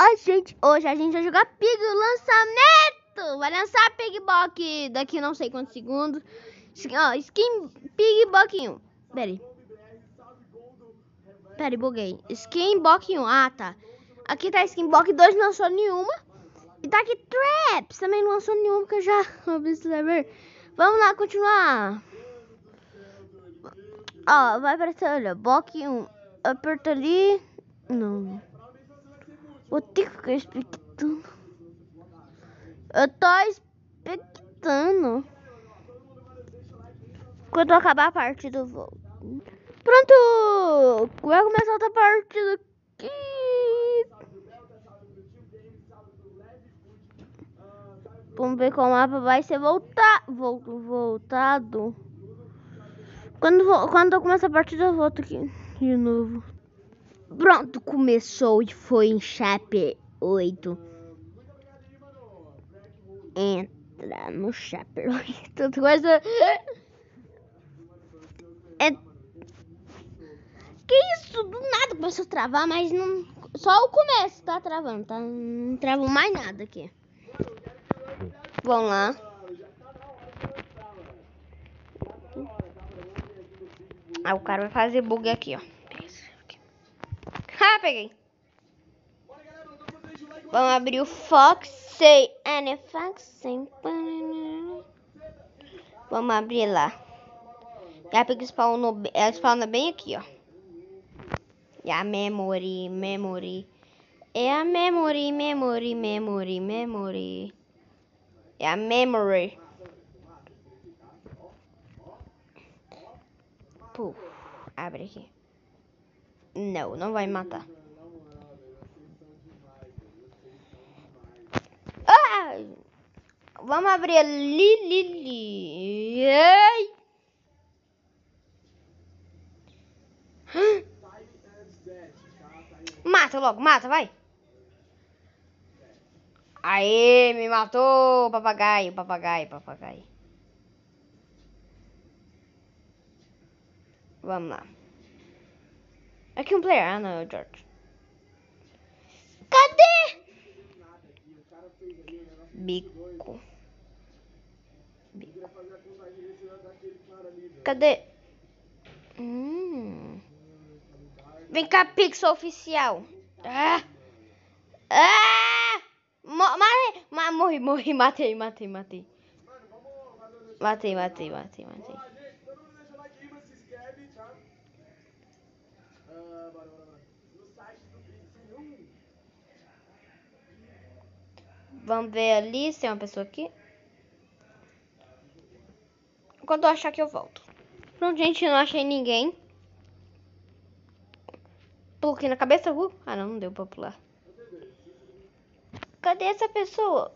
Ai, gente, hoje a gente vai jogar Pig lançamento. Vai lançar Pig Bock daqui não sei quantos segundos. Ó, skin Pig Bock 1. Pera aí. Pera aí, buguei. Skin Bock 1. Ah, tá. Aqui tá Skin Bock 2, não lançou nenhuma. E tá aqui Traps. Também não lançou nenhuma, porque eu já ouvi saber. Vamos lá, continuar. Ó, vai aparecer, olha, Bock 1. Aperta ali. Não. Vou ter que ficar expectando. Eu tô expectando. Quando acabar a partida, eu vou. Pronto! Vai começar outra partida aqui. Vamos ver o mapa vai ser voltar, voltado. Quando, quando eu começar a partida, eu volto aqui de novo. Pronto, começou e foi em Chapter 8. Entra no Chapter 8. Coisa. É. Que isso? Do nada começou a travar, mas não. Só o começo tá travando, tá? Não travou mais nada aqui. Vamos lá. Ah, o cara vai fazer bug aqui, ó. Peguei. Vamos abrir o Foxy Foxy. Vamos abrir lá. A Pig spawnou, ela spawna bem aqui, ó. E a memory, memory. É a memory, memory, memory, memory. É a memory. Puf, abre aqui. Não, não vai matar. Ah! Vamos abrir ali, Lili. Ai! Mata logo, mata, vai. Aê, me matou, papagaio, papagaio, papagaio. Vamos lá. Aqui um player. Ah, não, é George. Cadê? Bico. Bico. Cadê? Hum. Vem cá, Pixel oficial. Ah! Ah! Matei, ma morri, morri, matei, matei, matei. Matei, matei, matei, matei. Vamos ver ali se tem uma pessoa aqui. Quando eu achar que eu volto. Pronto, gente, não achei ninguém. Pulei na cabeça, uh. Ah, não, não deu pra pular. Cadê essa pessoa?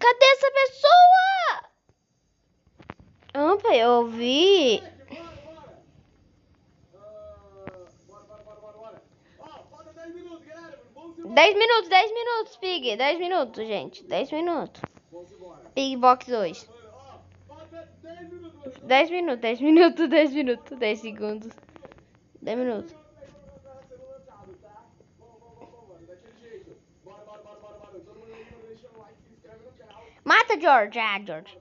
Cadê essa pessoa? Opa, eu vi. 10 minutos, 10 minutos, Pig. 10 minutos, gente. 10 minutos. Pig Box 2. 10 minutos, 10 minutos, 10 minutos, 10 segundos. 10 minutos. Mata, George. Ah, George.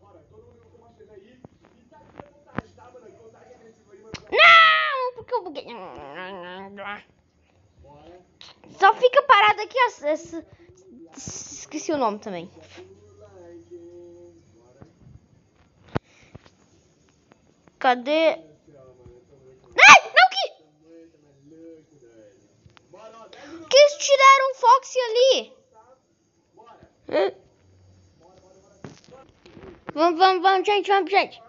Não! Porque eu buguei. Só fica parado aqui, essa... esqueci o nome também. Cadê? Ai, não que... Que tiraram um Fox ali? Vamos, vamos, vamos, gente, vamos, gente.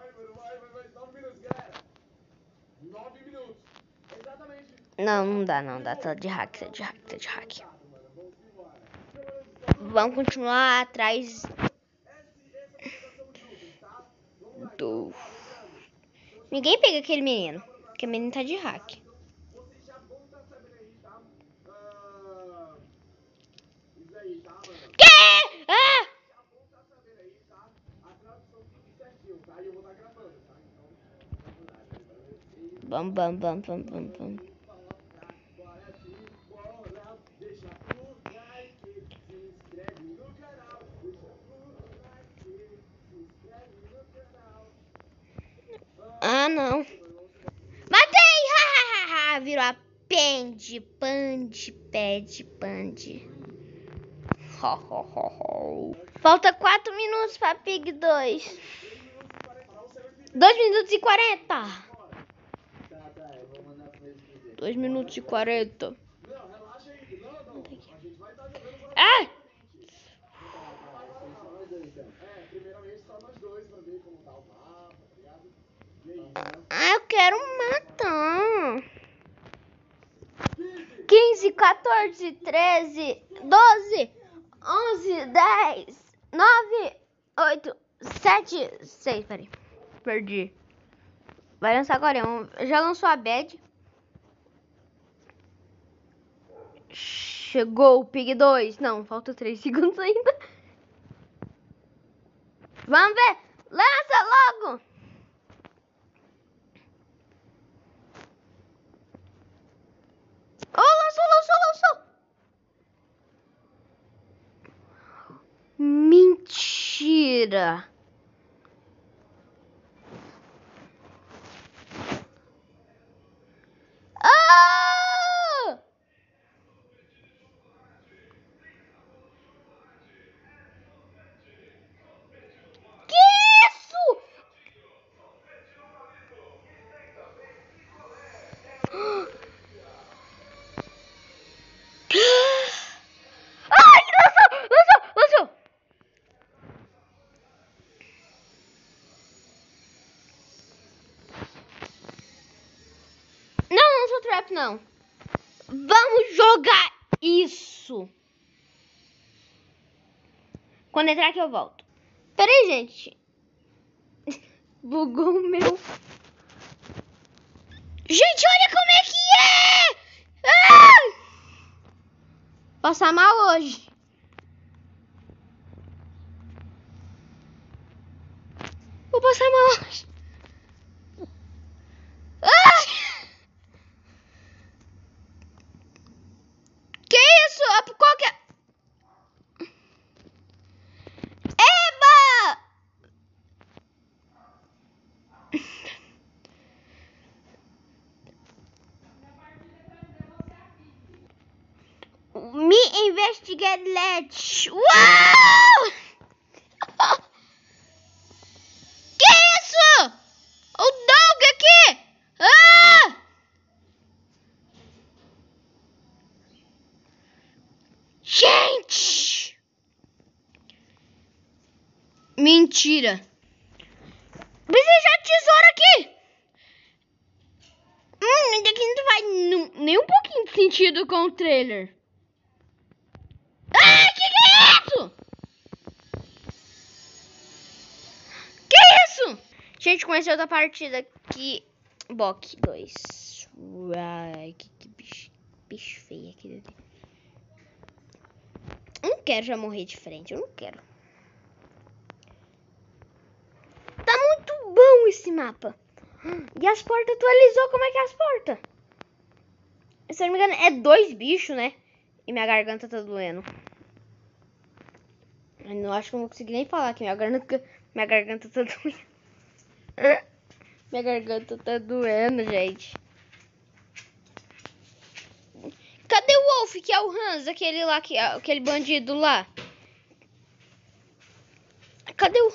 Não, não dá, não dá. Tá de hack, tá de hack, tá de hack. Vamos continuar atrás do... Ninguém pega aquele menino. Porque o menino tá de hack. Que? Ah! Bam, bam, bam, bam, bam, bam. dá não. Matei! Virou a pende, pande, pede, pande. Ho, ho, ho, ho. Falta 4 minutos pra Pig 2. 2 minutos e 40. 2 minutos e 40. A gente vai estar Ah! Ah, eu quero matar. 15, 14, 13, 12, 11, 10, 9, 8, 7, 6. Peraí. Perdi. Vai lançar agora. Já lançou a bad. Chegou o Pig 2. Não, falta 3 segundos ainda. Vamos ver. Lança logo. Oh, lançou, lançou, lançou. Mentira. Ah! Que isso? Ai, lançou, lançou, lançou. Não, não. Vamos jogar isso. Quando entrar aqui eu volto. Peraí, gente. Bugou o meu. Gente, olha como é que é! Ah! Passar mal hoje. Vou passar mal hoje. Ah! Que isso? Ah, Qual que é? Eba! Me let's. Uau! Que isso? O Doug aqui! Ah! Gente! Mentira! Precisa já tesoura aqui! Hum, ainda que não nu- nem um pouquinho de sentido com o trailer. Gente, comecei outra partida aqui. Bok 2. Ai, que, que bicho, bicho feio ali. Eu Não quero já morrer de frente, eu não quero. Tá muito bom esse mapa. E as portas atualizou, como é que é as portas? Se eu não me engano, é dois bichos, né? E minha garganta tá doendo. Eu não acho que eu não vou conseguir nem falar que minha garganta, minha garganta tá doendo. Minha garganta tá doendo, gente. Cadê o Wolf, que é o Hans, aquele lá, que, aquele bandido lá? Cadê o...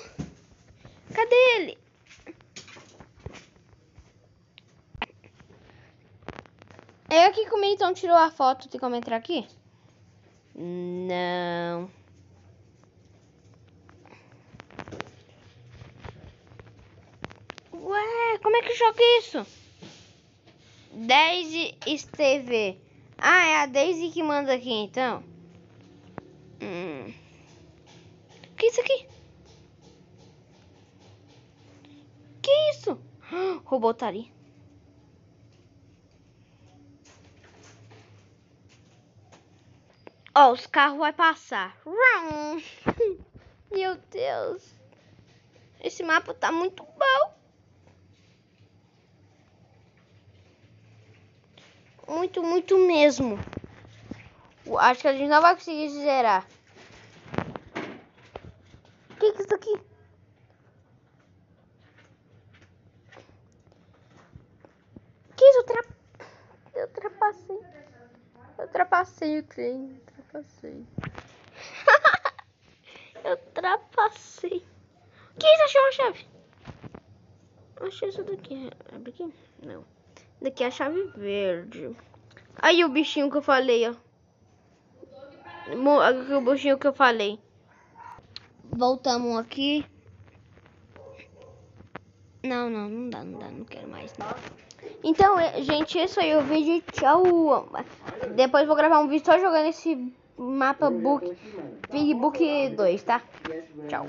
Cadê ele? É aqui comigo, então tirou a foto. Tem como entrar aqui? Não. Como é que joga isso? Daisy Steve. Ah, é a Daisy que manda aqui, então. Hum. O que é isso aqui? Que isso? O robô tá. Ó, os carros vai passar. Meu Deus. Esse mapa tá muito bom. Muito, muito mesmo. Acho que a gente não vai conseguir zerar. O que, que é isso aqui? Que isso? Eu ultrapassei. Eu ultrapassei o trem. Ultrapassei. eu ultrapassei. Que isso? Achou uma chave? Achei isso daqui. Abre aqui? Não. Daqui é a chave verde. Aí o bichinho que eu falei, ó. O bichinho que eu falei. Voltamos aqui. Não, não, não dá, não dá, não quero mais. Não. Então, é, gente, esse aí é o vídeo. Tchau. Depois vou gravar um vídeo só jogando esse mapa book. Big Book 2, tá? Tchau.